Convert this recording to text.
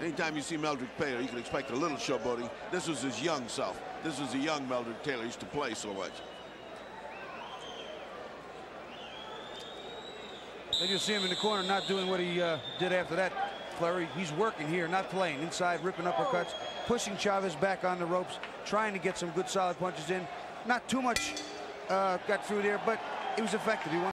Anytime you see Meldrick Taylor, you can expect a little showboating. This was his young self. This was the young Meldrick Taylor. Used to play so much. Then you'll see him in the corner not doing what he uh, did after that flurry. He's working here, not playing. Inside, ripping uppercuts, pushing Chavez back on the ropes, trying to get some good solid punches in. Not too much uh, got through there, but it was effective. He won